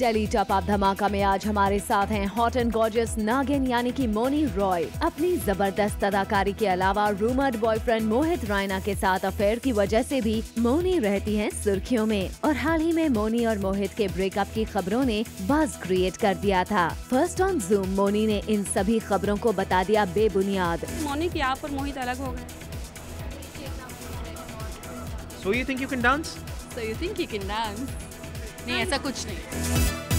Daily top up धमाका में आज हमारे साथ हैं हॉट एंड गॉर्जियस नागिन यानी कि मोनी रॉय। अपनी ज़बरदस्त अदाकारी के अलावा रूमर्ड बॉयफ्रेंड मोहित रायना के साथ अफेयर की वजह से भी मोनी रहती हैं सुर्खियों में। और हाल ही में मोनी और मोहित के ब्रेकअप की खबरों ने बस क्रिएट कर दिया था। फ़र्स्ट ऑन जूम मोनी ने इन सभी खबरों को बता दिया बेबुनियाद। मोनिक यहाँ पर मोहित अलग हो गए। So you think you can dance? So you think you can dance नहीं ऐसा कुछ नहीं।